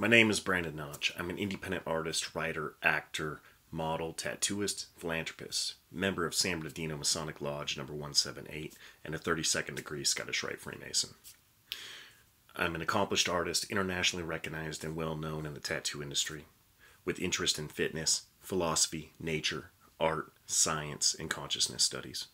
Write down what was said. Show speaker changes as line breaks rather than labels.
My name is Brandon Notch. I'm an independent artist, writer, actor, model, tattooist, philanthropist, member of San Bernardino Masonic Lodge number 178, and a 32nd degree Scottish Rite Freemason. I'm an accomplished artist, internationally recognized and well known in the tattoo industry, with interest in fitness, philosophy, nature, art, science, and consciousness studies.